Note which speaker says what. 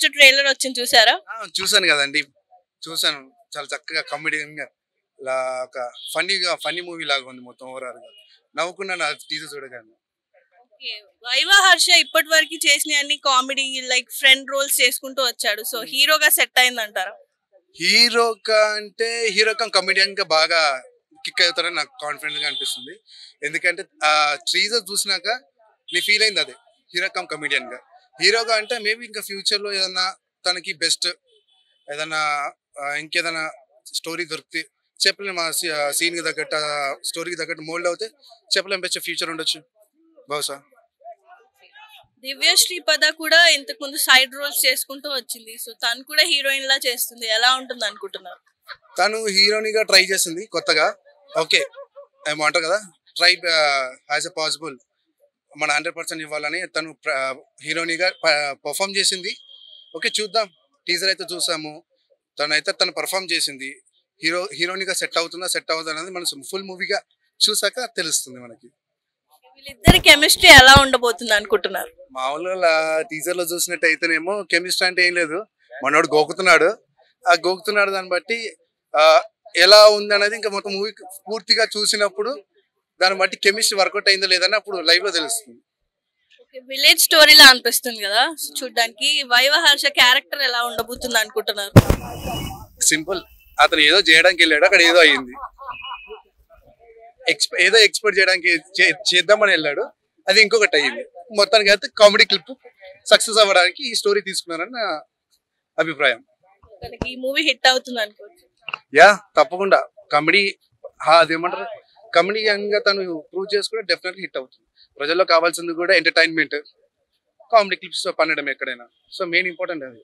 Speaker 1: First trailer వచ్చింది చూసారా?
Speaker 2: ఆ, చూశాను కదండి. చూశాను. చాలా చక్కగా కామెడీగా ఇలా ఒక ఫన్నీగా ఫన్నీ మూవీ లాగా ఉంది మొత్తం ఓవరాల్గా. నవ్వుకున్నాను ఆ టీజర్ చూడగానే
Speaker 1: వైవా హర్ష ఇప్పటి వరకు చేసిన అన్ని కామెడీ లైక్ ఫ్రెండ్ రోల్స్ చేసుకుంటూ వచ్చాడు. సో హీరోగా సెట్ అయిందంటారా?
Speaker 2: హీరో అంటే హీరో కమెడియన్గా బాగా కిక్ అవుతారని నాకు కాన్ఫిడెంట్గా అనిపిస్తుంది. ఎందుకంటే ఆ టీజర్ చూసినాక నీ ఫీల్ అయింది అదే. హీరో కమ్ కమెడియన్గా హీరోగా అంటే మేబీ ఇంకా ఫ్యూచర్లో ఏదన్నా తనకి బెస్ట్ ఏదన్నా ఇంకేదైనా స్టోరీ దొరికితే చెప్పలేం. ఆ సీన్కి తగ్గట్టు స్టోరీకి తగ్గట్టు మోల్డ్ అవుతే చెప్పలేం. బెస్ట్ ఫ్యూచర్ ఉండొచ్చు. బహుశా.
Speaker 1: దివ్య శ్రీపద కూడా ఇంతకు ముందు సైడ్ రోల్స్ చేసుకుంటూ వచ్చింది. సో తను కూడా హీరోయిన్ లా చేస్తుంది. ఎలా ఉంటుంది అనుకుంటున్నారు?
Speaker 2: తను హీరోనిగా ట్రై చేసింది కొత్తగా. ఓకే. ఏమో అంటారు కదా? Try as a possible. మన హండ్రెడ్ పర్సెంట్ ఇవ్వాలని తను హీరోనిగా పర్ఫామ్ చేసింది. ఓకే చూద్దాం. టీజర్ అయితే చూసాము. తను అయితే తను పర్ఫామ్ చేసింది. హీరో హీరోనిగా సెట్ అవుతుందా సెట్ అవుతుందా అనేది మనం ఫుల్ మూవీగా చూసాక తెలుస్తుంది మనకి.
Speaker 1: వీళ్ళిద్దరి కెమిస్ట్రీ ఎలా ఉండబోతుంది అనుకుంటున్నారు?
Speaker 2: మామూలుగా టీజర్లో చూసినట్టు అయితేనేమో కెమిస్ట్రీ అంటే ఏం లేదు. మనోడు గోకుతున్నాడు. ఆ గోకుతున్నాడు దాన్ని బట్టి ఎలా ఉంది అనేది ఇంకా మొత్తం మూవీ పూర్తిగా చూసినప్పుడు దాన్ని బట్టి కెమిస్ట్రీ వర్కౌట్ అయిందో లేదని అప్పుడు లైవ్లో తెలుస్తుంది.
Speaker 1: విలేజ్ స్టోరీలా అనిపిస్తుంది కదా చూడడానికి? వైవ హర్ష క్యారెక్టర్ ఎలా ఉండబోతుంది అనుకుంటున్నారు?
Speaker 2: సింపుల్ అతను ఏదో చేయడానికి వెళ్ళాడు అక్కడ ఏదో అయ్యింది ఎక్స్పె ఏదో ఎక్స్పెక్ట్ చేయడానికి చేద్దామని వెళ్ళాడు. అది ఇంకొకటి అయ్యింది మొత్తానికి అయితే కామెడీ క్లిప్ సక్సెస్ అవ్వడానికి ఈ స్టోరీ తీసుకున్నారని నా అభిప్రాయం
Speaker 1: ఈ మూవీ హిట్ అవుతుంది అనుకోవచ్చు.
Speaker 2: యా తప్పకుండా. కామెడీ అదేమంటారు? కమెడీగా తను ప్రూవ్ చేసుకుంటే డెఫినెట్గా హిట్ అవుతుంది. ప్రజల్లో కావాల్సింది కూడా ఎంటర్టైన్మెంట్ కామెడీ క్లిప్స్ పన్నడం ఎక్కడైనా. సో మెయిన్ ఇంపార్టెంట్ అది.